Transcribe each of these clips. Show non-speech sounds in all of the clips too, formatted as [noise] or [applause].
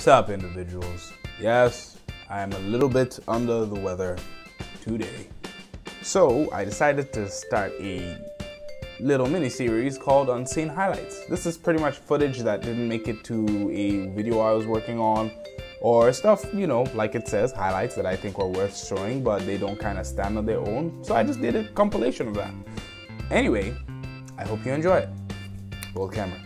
What's up, individuals? Yes, I am a little bit under the weather today. So, I decided to start a little mini series called Unseen Highlights. This is pretty much footage that didn't make it to a video I was working on or stuff, you know, like it says, highlights that I think were worth showing, but they don't kind of stand on their own. So I just did a compilation of that. Anyway, I hope you enjoy it. Roll camera.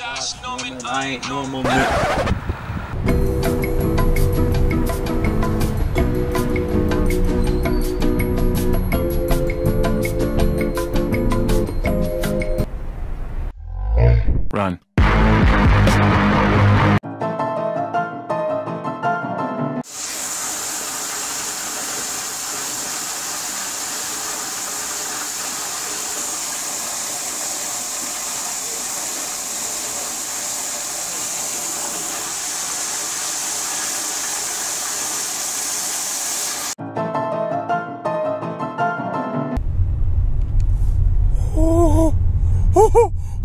I ain't normal. Mo- Run.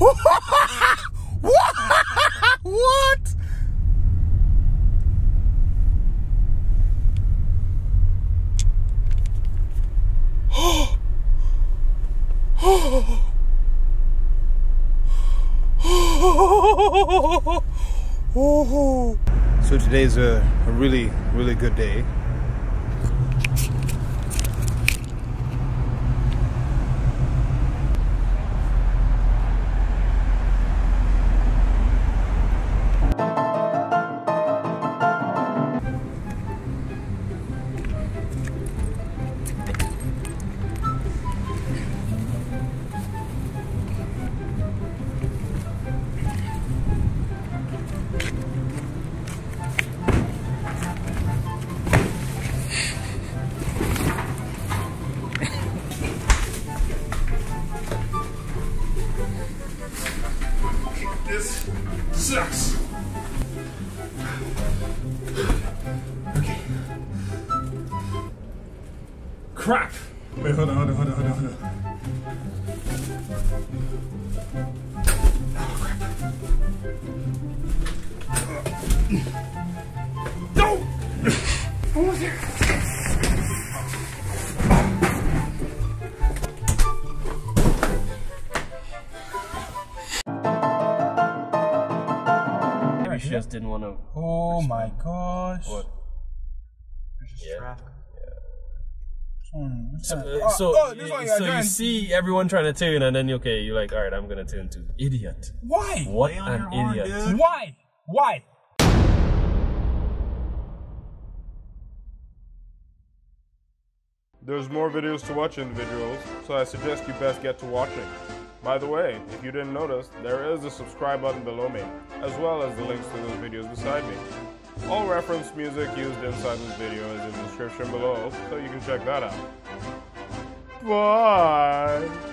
What? [gasps] [gasps] [gasps] So today's a, a really, really good day. Sucks. Okay. Crap. Wait, hold on, hold on, hold on, hold on, hold on. Oh, no! [laughs] Almost there. Just didn't want to. Oh my gosh. What? Yeah. Hmm, uh, so, Oh, so, oh, you're so you see everyone trying to tune, and then you okay, you're like, all right, I'm gonna tune to idiot. Why? What an idiot! Why? Why? There's more videos to watch, individuals, so I suggest you best get to watching. By the way, if you didn't notice, there is a subscribe button below me, as well as the links to those videos beside me. All reference music used inside this video is in the description below, so you can check that out. Bye!